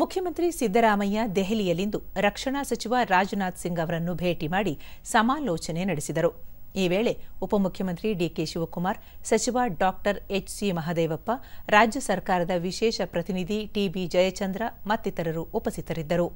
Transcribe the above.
ಮುಖ್ಯಮಂತ್ರಿ ಸಿದ್ದರಾಮಯ್ಯ ದೆಹಲಿಯಲ್ಲಿಂದು ರಕ್ಷಣಾ ಸಚಿವ ರಾಜನಾಥ್ ಸಿಂಗ್ ಅವರನ್ನು ಭೇಟಿ ಮಾಡಿ ಸಮಾಲೋಚನೆ ನಡೆಸಿದರು. ಈ ವೇಳೆ ಉಪಮುಖ್ಯಮಂತ್ರಿ ಡಿಕೆ ಶಿವಕುಮಾರ್, ಸಚಿವ ಡಾಕ್ಟರ್ ಎಚ್ ಸಿ ಮಹದೇವಪ್ಪ, ರಾಜ್ಯ ಸರ್ಕಾರದ ವಿಶೇಷ ಪ್ರತಿನಿಧಿ ಟಿಬಿ ಜಯಚಂದ್ರ ಮತ್ತಿತರರು ಉಪಸ್ಥಿತರಿದ್ದರು.